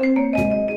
Música